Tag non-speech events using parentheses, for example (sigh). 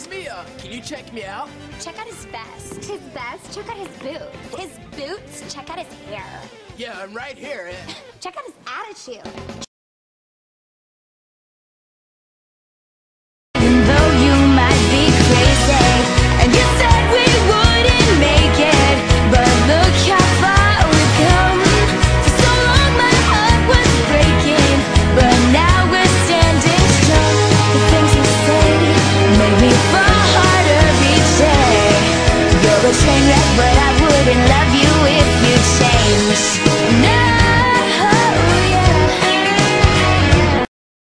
Excuse me, uh, can you check me out? Check out his vest. His vest? Check out his boots. His boots? Check out his hair. Yeah, I'm right here. (laughs) Check out his attitude. ashamed that, but I wouldn't.